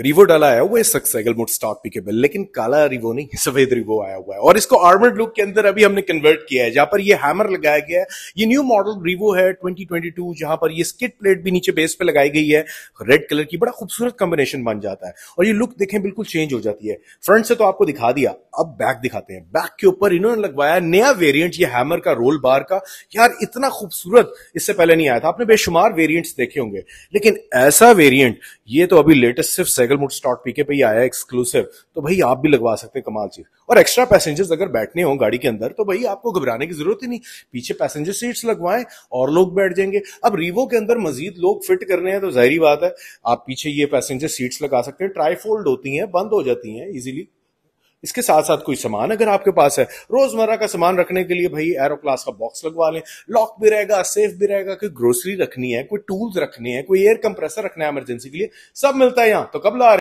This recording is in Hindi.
रिवो डाला आया हुआ है साइकिल मोड स्टॉक पिकेबल लेकिन काला रिवो नहीं, सफ़ेद रिवो आया हुआ है। और इसको आर्मर्ड लुक के अंदर अभी हमने कन्वर्ट किया है, जहाँ पर ये हैमर लगाया गया है। ये न्यू मॉडल रिवो है 2022 जहाँ पर ये स्किट प्लेट भी नीचे बेस पे लगाई गई है। रेड कलर की बड़ा खूबसूरत कॉम्बिनेशन बन जाता है। और ये लुक देखें, बिल्कुल चेंज हो जाती है। फ्रंट से तो आपको दिखा दिया, अब बैक दिखाते हैं। बैक के ऊपर इन्होंने लगवाया नया वेरियंट ये हैमर का रोल बार का। यार, इतना खूबसूरत, इससे पहले नहीं आया था। आपने बेशुमार वेरियंट्स देखे होंगे। लेकिन ऐसा वेरियंट ये तो अभी लेटेस्ट सिर्फ़ सैगल मोड स्टॉट पीके पे ही आया एक्सक्लूसिव तो भाई आप भी लगवा सकते हैं कमाल चीज़। और एक्स्ट्रा पैसेंजर्स अगर बैठने हो गाड़ी के अंदर तो भाई आपको घबराने की ज़रूरत ही नहीं। पीछे पैसेंजर सीट्स लगवाएँ, और लोग बैठ जाएँगे। अब रीवो के अंदर मजीद लोग फिट करने हैं तो जाहरी बात है, आप पीछे ये पैसेंजर सीट्स लगा सकते हैं। ट्राईफोल्ड होती हैं, बंद हो जाती हैं इजीली इसके साथ साथ कोई सामान अगर आपके पास है, रोज़मर्रा का सामान रखने के लिए भाई एरो क्लास का बॉक्स लगवा लें। लॉक भी रहेगा सेफ़ भी रहेगा, कोई ग्रोसरी रखनी है, कोई टूल्स रखनी है, कोई एयर कंप्रेसर रखना है एमरजेंसी के लिए, सब मिलता है यहाँ। तो कब ला